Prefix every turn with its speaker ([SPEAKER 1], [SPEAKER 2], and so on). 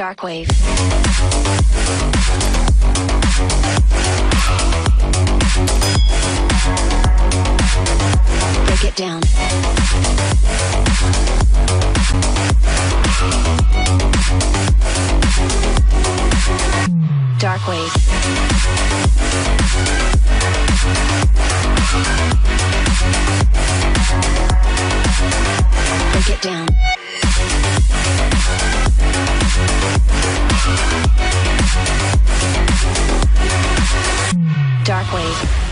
[SPEAKER 1] Dark wave. Break it down. Dark Parkway.